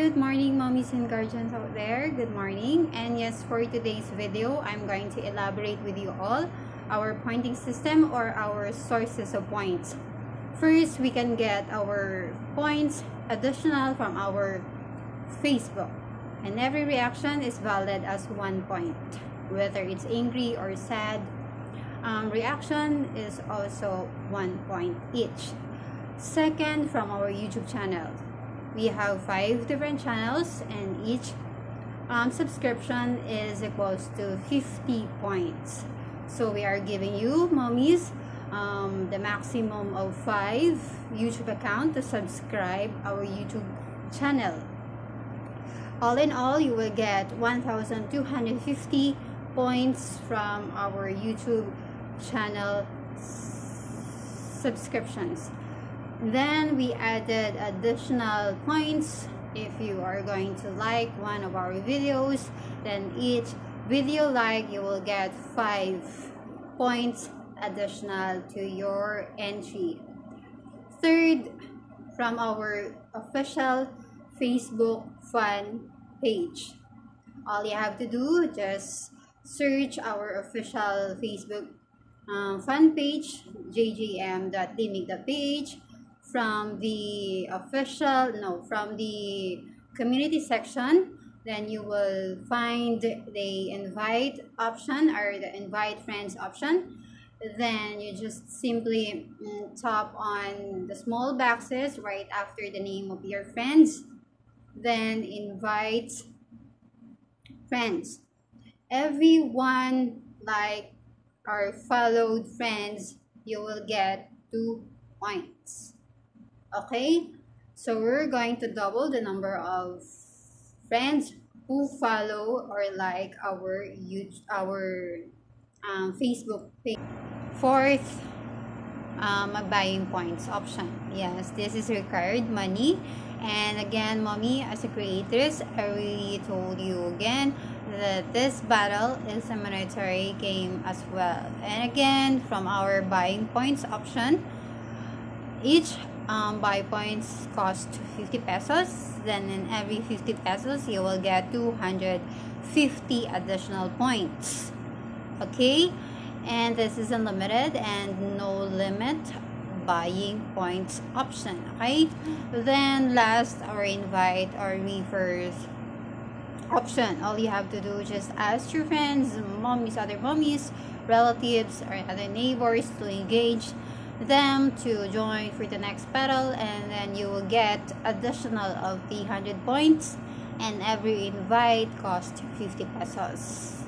parents and guardians out there, good morning. And yes, for today's video, I'm going to elaborate with you all our pointing system or our sources of points. First, we can get our points additional from our Facebook. And every reaction is valid as one point. Whether it's angry or sad, um, reaction is also one point each. Second, from our YouTube channel we have five different channels and each um, subscription is equals to 50 points. So we are giving you mommies um, the maximum of five youtube account to subscribe our youtube channel. All in all you will get 1250 points from our youtube channel subscriptions then we added additional points. If you are going to like one of our videos then each video like you will get five points additional to your entry. Third from our official facebook fan page. All you have to do just search our official facebook um, fan page jjm.limig.page from the official no from the community section then you will find the invite option or the invite friends option. Then you just simply mm, tap on the small boxes right after the name of your friends. Then invite friends. Everyone like or followed friends you will get two points okay so we're going to double the number of friends who follow or like our YouTube, our um, Facebook page. Fourth, um, buying points option. Yes, this is required money. And again, mommy, as a creatress, I really told you again that this battle is a monetary game as well. And again, from our buying points option, each um, buy points cost 50 pesos. Then in every 50 pesos you will get 250 additional points. Okay? And this is unlimited and no limit buying points option okay then last our invite or refers option. All you have to do is just ask your friends mommies other mommies relatives or other neighbors to engage them to join for the next battle and then you will get additional of the 100 points and every invite cost 50 pesos.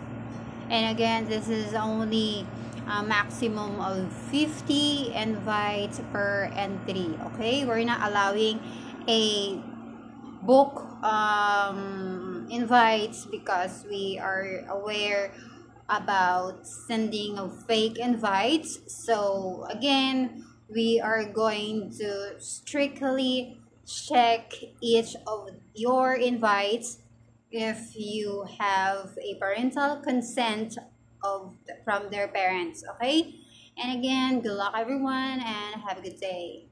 And again this is only a maximum of 50 invites per entry okay? We're not allowing a book um, invites because we are aware about sending fake invites. So again we are going to strictly check each of your invites. If you have a parental consent of from their parents okay? And again good luck everyone and have a good day